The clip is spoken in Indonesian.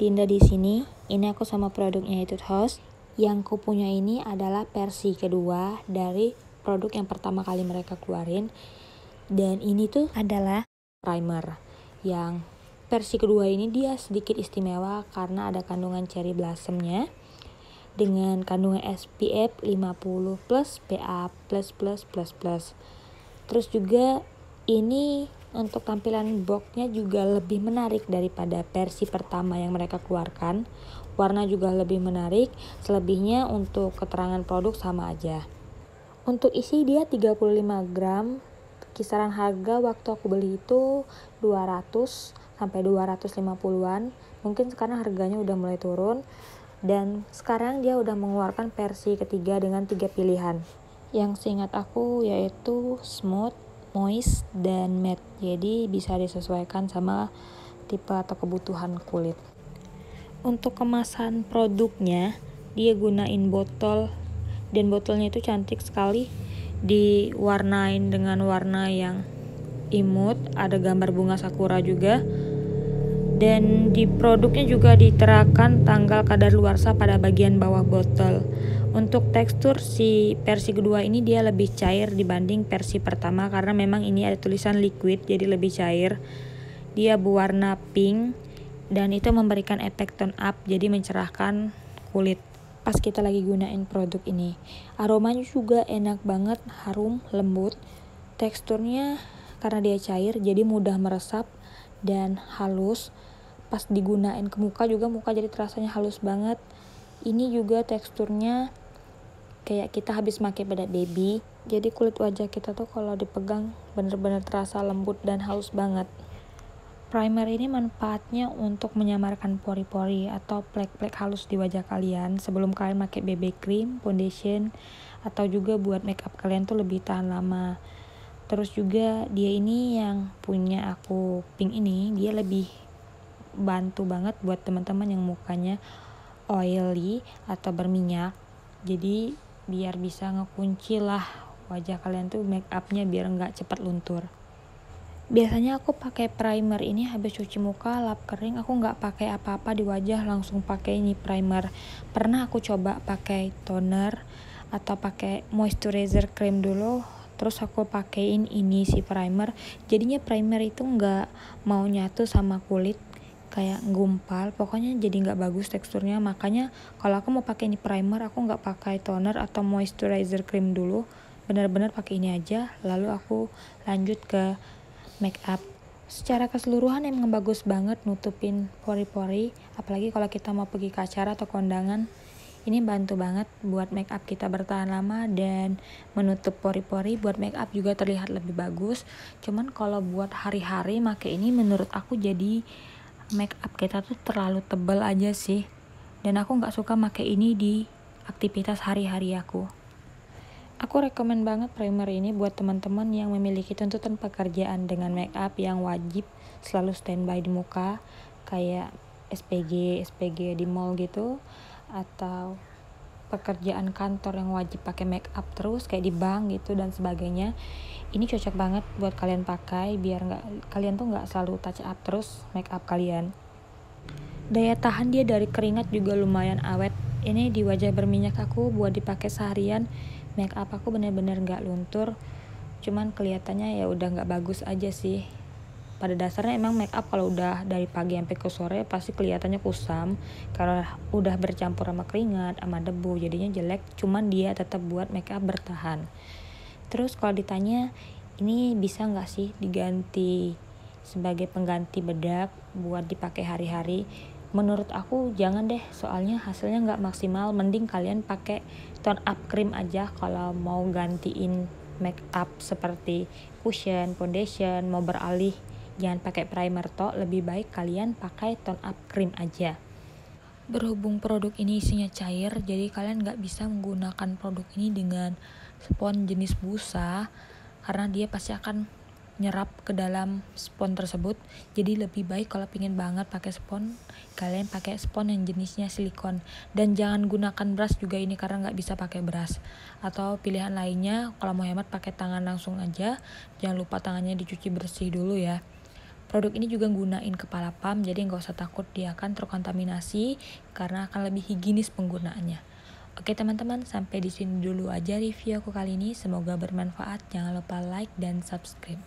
Dinda di sini. Ini aku sama produknya itu House. Yang ku punya ini adalah versi kedua dari produk yang pertama kali mereka keluarin. Dan ini tuh adalah primer yang versi kedua ini dia sedikit istimewa karena ada kandungan cherry blossomnya dengan kandungan SPF 50 plus PA plus plus plus plus terus juga ini untuk tampilan boxnya juga lebih menarik daripada versi pertama yang mereka keluarkan. Warna juga lebih menarik selebihnya untuk keterangan produk sama aja. Untuk isi dia 35 gram. Kisaran harga waktu aku beli itu 200 sampai 250-an mungkin sekarang harganya udah mulai turun. Dan sekarang dia udah mengeluarkan versi ketiga dengan tiga pilihan. Yang seingat aku yaitu smooth, moist, dan matte. Jadi bisa disesuaikan sama tipe atau kebutuhan kulit. Untuk kemasan produknya, dia gunain botol dan botolnya itu cantik sekali. Diwarnain dengan warna yang imut, ada gambar bunga sakura juga. Dan di produknya juga diterapkan tanggal kadar luarsa pada bagian bawah botol. Untuk tekstur si versi kedua ini dia lebih cair dibanding versi pertama karena memang ini ada tulisan liquid jadi lebih cair. Dia berwarna pink dan itu memberikan efek tone up jadi mencerahkan kulit pas kita lagi gunain produk ini. Aromanya juga enak banget, harum, lembut. Teksturnya karena dia cair jadi mudah meresap dan halus. Pas digunain ke muka juga muka jadi terasanya halus banget. Ini juga teksturnya kayak kita habis pakai bedak baby jadi kulit wajah kita tuh kalau dipegang bener-bener terasa lembut dan halus banget. Primer ini manfaatnya untuk menyamarkan pori-pori atau plek-plek halus di wajah kalian sebelum kalian pakai BB cream, foundation atau juga buat makeup kalian tuh lebih tahan lama. Terus juga dia ini yang punya aku pink ini dia lebih bantu banget buat teman-teman yang mukanya oily atau berminyak. Jadi biar bisa ngekunci lah wajah kalian tuh make upnya biar nggak cepat luntur. Biasanya aku pakai primer ini habis cuci muka lap kering aku nggak pakai apa-apa di wajah langsung pakai ini primer. Pernah aku coba pakai toner atau pakai moisturizer cream dulu terus aku pakein ini si primer. Jadinya primer itu nggak mau nyatu sama kulit kayak gumpal pokoknya jadi nggak bagus teksturnya. Makanya kalau aku mau pakai ini primer aku nggak pakai toner atau moisturizer cream dulu. Benar-benar pakai ini aja lalu aku lanjut ke make up. Secara keseluruhan emang bagus banget nutupin pori-pori apalagi kalau kita mau pergi ke acara atau kondangan. Ini bantu banget buat make up kita bertahan lama dan menutup pori-pori. Buat make up juga terlihat lebih bagus. Cuman kalau buat hari-hari make ini menurut aku jadi make up kita tuh terlalu tebal aja sih. Dan aku nggak suka pakai ini di aktivitas hari-hari aku. Aku rekomen banget primer ini buat teman-teman yang memiliki tuntutan pekerjaan dengan make up yang wajib selalu standby di muka kayak SPG, SPG di mall gitu atau pekerjaan kantor yang wajib pakai make up terus kayak di bank gitu dan sebagainya ini cocok banget buat kalian pakai biar nggak kalian tuh nggak selalu touch up terus make up kalian. Daya tahan dia dari keringat juga lumayan awet. Ini di wajah berminyak aku buat dipakai seharian make up aku bener-bener nggak luntur. Cuman kelihatannya ya udah nggak bagus aja sih pada dasarnya emang make up kalau udah dari pagi sampai ke sore pasti kelihatannya kusam. Karena udah bercampur sama keringat sama debu jadinya jelek. Cuman dia tetap buat make up bertahan. Terus kalau ditanya ini bisa nggak sih diganti sebagai pengganti bedak buat dipakai hari-hari? Menurut aku jangan deh soalnya hasilnya nggak maksimal. Mending kalian pakai tone up cream aja kalau mau gantiin make up seperti cushion, foundation, mau beralih jangan pakai primer toh lebih baik kalian pakai tone up cream aja. Berhubung produk ini isinya cair jadi kalian nggak bisa menggunakan produk ini dengan spons jenis busa karena dia pasti akan nyerap ke dalam spons tersebut. Jadi lebih baik kalau pingin banget pakai spons kalian pakai spons yang jenisnya silikon. Dan jangan gunakan brush juga ini karena nggak bisa pakai brush. Atau pilihan lainnya kalau mau hemat pakai tangan langsung aja. Jangan lupa tangannya dicuci bersih dulu ya Produk ini juga gunain kepala pam, jadi nggak usah takut dia akan terkontaminasi karena akan lebih higienis penggunaannya. Oke teman-teman, sampai di sini dulu aja review aku kali ini. Semoga bermanfaat. Jangan lupa like dan subscribe.